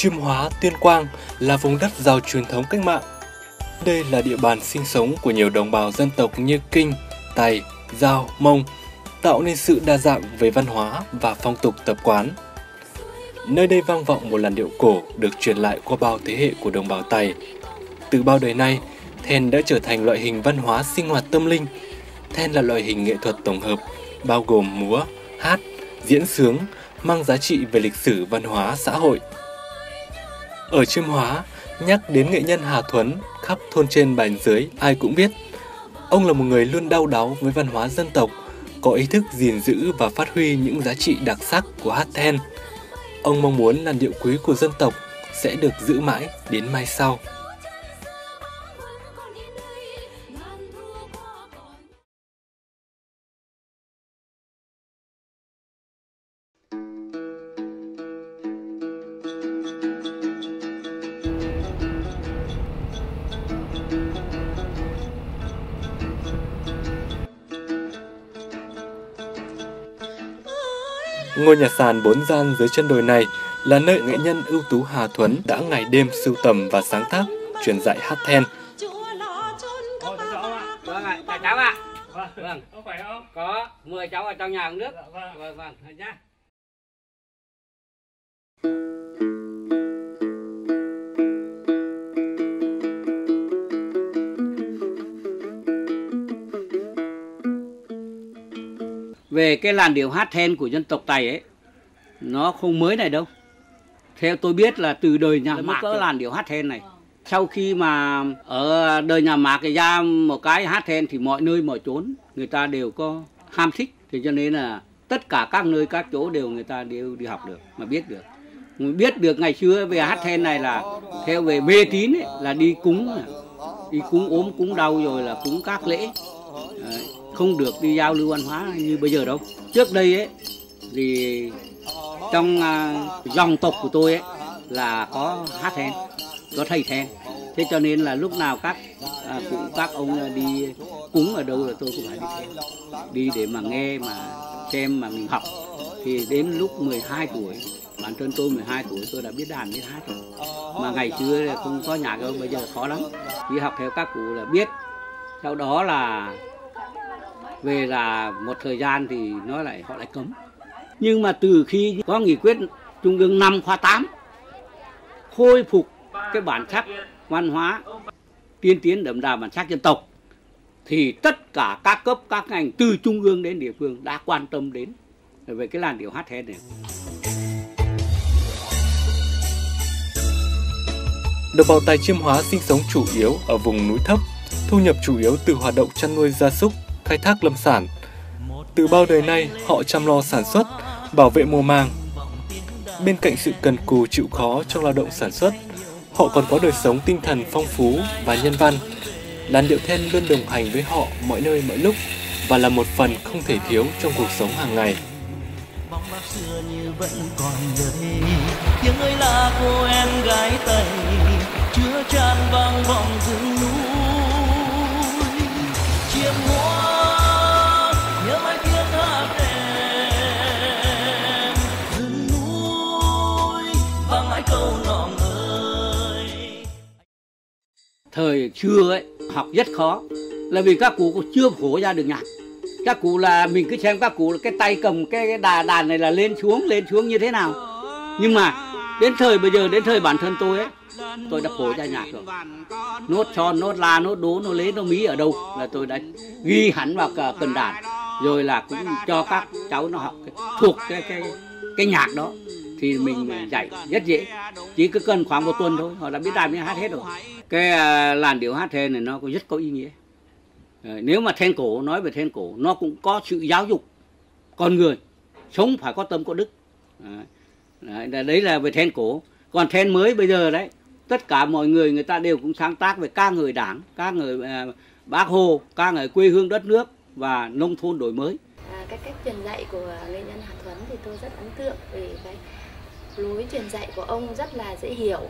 Chiêm Hóa, Tuyên Quang là vùng đất giàu truyền thống cách mạng. Đây là địa bàn sinh sống của nhiều đồng bào dân tộc như Kinh, Tài, Giao, Mông, tạo nên sự đa dạng về văn hóa và phong tục tập quán. Nơi đây vang vọng một làn điệu cổ được truyền lại qua bao thế hệ của đồng bào Tày. Từ bao đời nay, then đã trở thành loại hình văn hóa sinh hoạt tâm linh. Then là loại hình nghệ thuật tổng hợp, bao gồm múa, hát, diễn sướng, mang giá trị về lịch sử văn hóa xã hội. Ở Chiêm Hóa, nhắc đến nghệ nhân Hà Thuấn, khắp thôn trên bàn dưới ai cũng biết. Ông là một người luôn đau đáu với văn hóa dân tộc, có ý thức gìn giữ và phát huy những giá trị đặc sắc của hát then. Ông mong muốn làn điệu quý của dân tộc sẽ được giữ mãi đến mai sau. Ngôi nhà sàn bốn gian dưới chân đồi này là nơi nghệ nhân ưu tú Hà Thuấn đã ngày đêm sưu tầm và sáng tác, truyền dạy hát then. Vâng ạ, chào cháu ạ. Vâng. Có khỏe không? Có, 10 cháu ở trong nhà uống nước. Vâng, vâng, vâng nhá. Về cái làn điệu hát then của dân tộc Tày ấy, nó không mới này đâu. Theo tôi biết là từ đời nhà Mạc có làn điệu hát then này. Sau khi mà ở đời nhà Mạc ra một cái hát then thì mọi nơi mọi chốn người ta đều có ham thích. Thì cho nên là tất cả các nơi các chỗ đều người ta đều đi học được mà biết được. Mình biết được ngày xưa về hát then này là theo về mê tín ấy, là đi cúng đi cúng ốm cúng đau rồi là cúng các lễ không được đi giao lưu văn hóa như bây giờ đâu. Trước đây ấy thì trong à, dòng tộc của tôi ấy là có hát then có thầy then. Thế cho nên là lúc nào các à, cụ các ông đi cúng ở đâu là tôi cũng phải đi theo đi để mà nghe mà xem mà mình học. Thì đến lúc 12 tuổi bản thân tôi 12 tuổi tôi đã biết đàn biết hát rồi. Mà ngày xưa không có nhạc đâu bây giờ khó lắm. Đi học theo các cụ là biết. Sau đó là về là một thời gian thì nó lại họ lại cấm nhưng mà từ khi có nghị quyết trung ương 5 khóa 8 khôi phục cái bản sắc văn hóa tiên tiến đậm đà bản sắc dân tộc thì tất cả các cấp các ngành từ trung ương đến địa phương đã quan tâm đến về cái làn điệu hát then này. Đồng bào Tài Chiêm Hóa sinh sống chủ yếu ở vùng núi thấp, thu nhập chủ yếu từ hoạt động chăn nuôi gia súc, khai thác lâm sản. Từ bao đời nay, họ chăm lo sản xuất, bảo vệ mùa màng. Bên cạnh sự cần cù chịu khó trong lao động sản xuất, họ còn có đời sống tinh thần phong phú và nhân văn. Làn điệu then luôn đồng hành với họ mọi nơi mọi lúc và là một phần không thể thiếu trong cuộc sống hàng ngày. bóng bác xưa như vẫn còn đây tiếng ơi là cô em gái tây chưa tràn vang vọng rừng núi thời xưa ấy học rất khó. Là vì các cụ chưa phổ ra được nhạc các cụ là mình cứ xem các cụ là cái tay cầm cái, cái đà đàn này là lên xuống lên xuống như thế nào. Nhưng mà đến thời bây giờ đến thời bản thân tôi ấy tôi đã phổ ra nhạc rồi. Nốt tròn nốt la nốt đố nốt lế nốt mí ở đâu là tôi đã ghi hẳn vào cả cần đàn. Rồi là cũng cho các cháu nó học cái, thuộc cái cái cái nhạc đó thì mình dạy rất dễ. chỉ cứ cần khoảng một tuần thôi họ đã biết đàn hát hết rồi. cái à, làn điệu hát then này nó có rất có ý nghĩa. Ờ, nếu mà then cổ nói về then cổ nó cũng có sự giáo dục con người. Sống phải có tâm có đức. Đấy, đấy là về then cổ. Còn then mới bây giờ đấy tất cả mọi người người ta đều cũng sáng tác về ca người đảng ca người à, bác hồ ca người quê hương đất nước và nông thôn đổi mới À, cái cách truyền dạy của nghệ nhân Hà Thuấn thì tôi rất ấn tượng vì cái lối truyền dạy của ông rất là dễ hiểu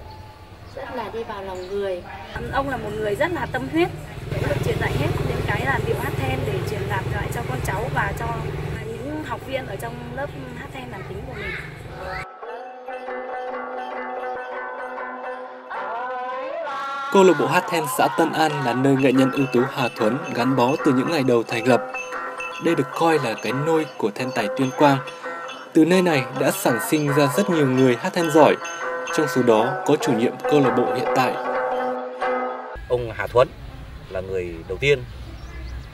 rất là đi vào lòng người ông là một người rất là tâm huyết để được truyền dạy hết những cái làn điệu hát then để truyền đạt lại cho con cháu và cho những học viên ở trong lớp hát then đàn tính của mình Câu lạc bộ hát then xã Tân An là nơi nghệ nhân ưu tú Hà Thuấn gắn bó từ những ngày đầu thành lập. Đây được coi là cái nôi của then tài Tuyên Quang. Từ nơi này đã sản sinh ra rất nhiều người hát then giỏi, trong số đó có chủ nhiệm câu lạc bộ hiện tại. Ông Hà Thuấn là người đầu tiên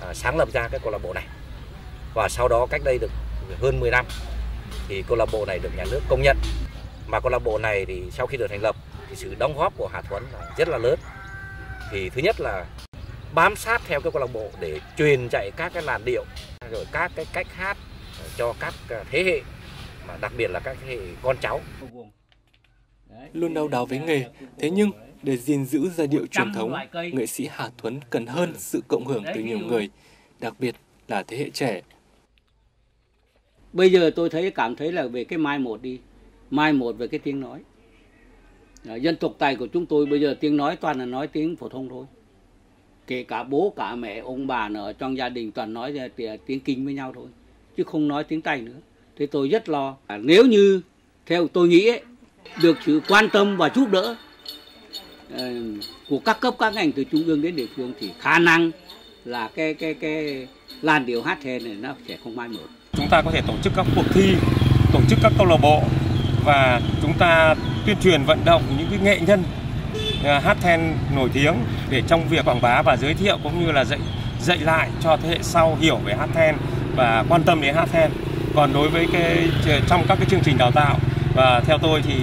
à, sáng lập ra cái câu lạc bộ này. Và sau đó cách đây được hơn 10 năm thì câu lạc bộ này được nhà nước công nhận. Mà câu lạc bộ này thì sau khi được thành lập thì sự đóng góp của Hà Thuấn là rất là lớn. Thì thứ nhất là bám sát theo cái câu lạc bộ để truyền dạy các cái làn điệu rồi các cái cách hát cho các thế hệ mà đặc biệt là các thế hệ con cháu. Luôn đau đáu với nghề. Thế nhưng để gìn giữ giai điệu truyền thống nghệ sĩ Hà Thuấn cần hơn sự cộng hưởng từ nhiều người đặc biệt là thế hệ trẻ. Bây giờ tôi thấy cảm thấy là về cái mai một đi. Mai một về cái tiếng nói. Dân tộc tài của chúng tôi bây giờ tiếng nói toàn là nói tiếng phổ thông thôi kể cả bố cả mẹ ông bà ở trong gia đình toàn nói tiếng kinh với nhau thôi chứ không nói tiếng tây nữa. Thế tôi rất lo. À, nếu như theo tôi nghĩ ấy, được sự quan tâm và giúp đỡ uh, của các cấp các ngành từ trung ương đến địa phương thì khả năng là cái cái cái làn điệu hát then này nó sẽ không mai một. Chúng ta có thể tổ chức các cuộc thi tổ chức các câu lạc bộ và chúng ta tuyên truyền vận động những cái nghệ nhân Ờ, hát then nổi tiếng để trong việc quảng bá và giới thiệu cũng như là dạy dạy lại cho thế hệ sau hiểu về hát then và quan tâm đến hát then. Còn đối với cái ờ, trong các cái chương trình đào tạo và theo tôi thì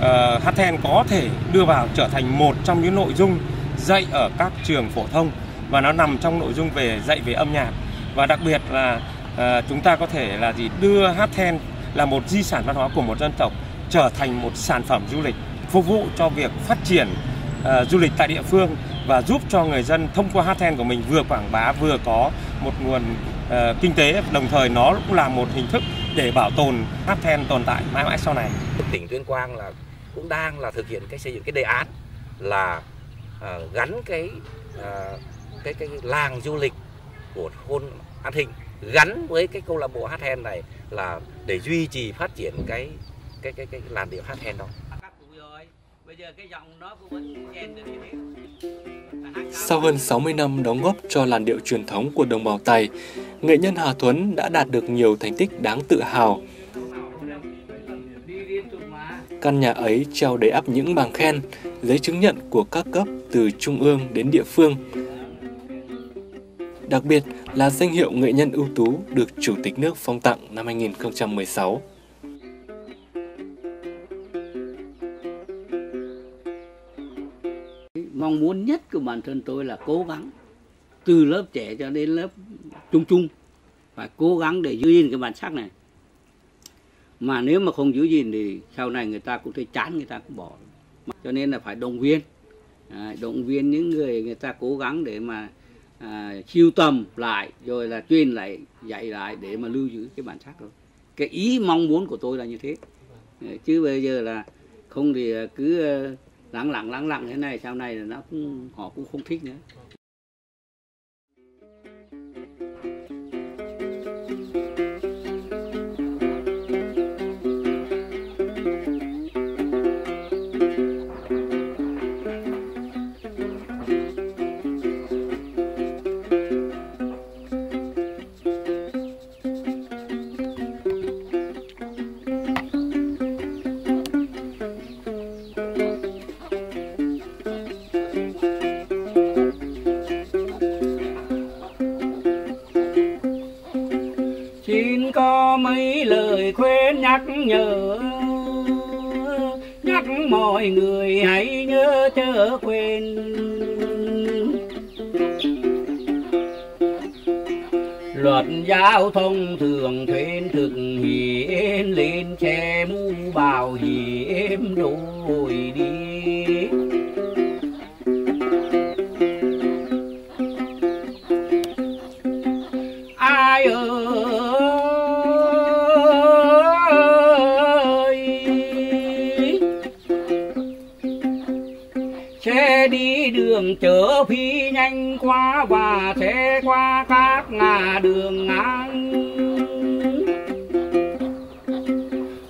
uh, hát then có thể đưa vào trở thành một trong những nội dung dạy ở các trường phổ thông và nó nằm trong nội dung về dạy về âm nhạc và đặc biệt là uh, chúng ta có thể là gì đưa hát then là một di sản văn hóa của một dân tộc trở thành một sản phẩm du lịch phục vụ cho việc phát triển uh, du lịch tại địa phương và giúp cho người dân thông qua hát then của mình vừa quảng bá vừa có một nguồn uh, kinh tế đồng thời nó cũng là một hình thức để bảo tồn hát then tồn tại mãi mãi sau này. Tỉnh Tuyên Quang là cũng đang là thực hiện cái xây dựng cái đề án là uh, gắn cái uh, cái cái làng du lịch của thôn An Thịnh gắn với cái câu lạc bộ hát then này là để duy trì phát triển cái cái cái cái làn điệu hát then đó. Sau hơn 60 năm đóng góp cho làn điệu truyền thống của đồng bào Tài, nghệ nhân Hà Thuấn đã đạt được nhiều thành tích đáng tự hào. Căn nhà ấy treo đầy ắp những bằng khen, giấy chứng nhận của các cấp từ trung ương đến địa phương. Đặc biệt là danh hiệu nghệ nhân ưu tú được Chủ tịch nước phong tặng năm 2016. Mong muốn nhất của bản thân tôi là cố gắng từ lớp trẻ cho đến lớp trung trung phải cố gắng để giữ gìn cái bản sắc này. Mà nếu mà không giữ gìn thì sau này người ta cũng thấy chán người ta cũng bỏ. Cho nên là phải động viên. À, động viên những người người ta cố gắng để mà à, siêu tầm lại rồi là truyền lại dạy lại để mà lưu giữ cái bản sắc đó. Cái ý mong muốn của tôi là như thế. Chứ bây giờ là không thì cứ lắng lặng lắng lặng thế này, sau này là nó cũng, họ cũng không thích nữa. Có mấy lời khuyên nhắc nhở. Nhắc mọi người hãy nhớ chớ quên. Luật giao thông thường thuyền thực hiện, lên che mũ bảo hiểm đổi đi. Chở phi nhanh qua và sẽ qua các ngã đường ngang.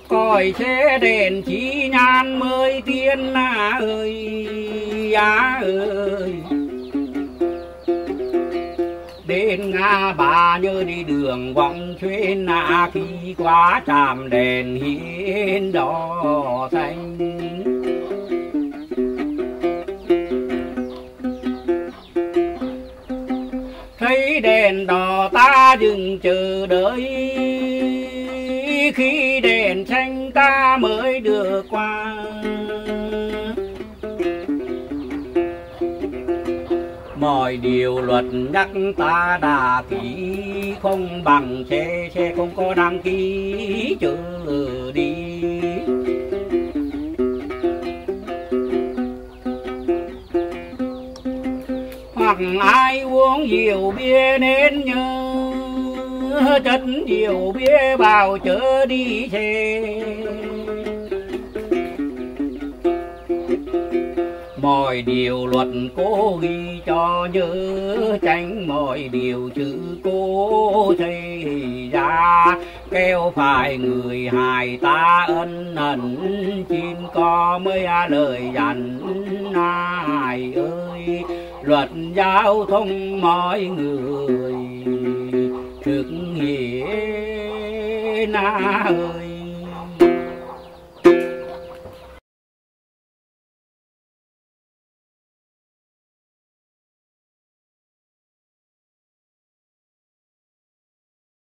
Còi xe đèn chỉ nhan mới tiên ơi, á ơi. Đến ngã ba nhớ đi đường vòng xuyên na khi quá tràm đèn hiên đỏ xanh. Ta dừng chờ đợi. Khi đèn xanh ta mới được qua. Mọi điều luật nhắc ta đà kỹ, không bằng xe xe không có đăng ký chờ đi. Hoặc ai uống nhiều bia nên nhớ chất nhiều bia vào chớ đi xe mọi điều luật cố ghi cho nhớ tránh, mọi điều chữ cố thầy ra. Kêu phải người hài ta ân hận, chim có mới lời dặn ai ơi. Luật giao thông mọi người trước nghĩa na ơi.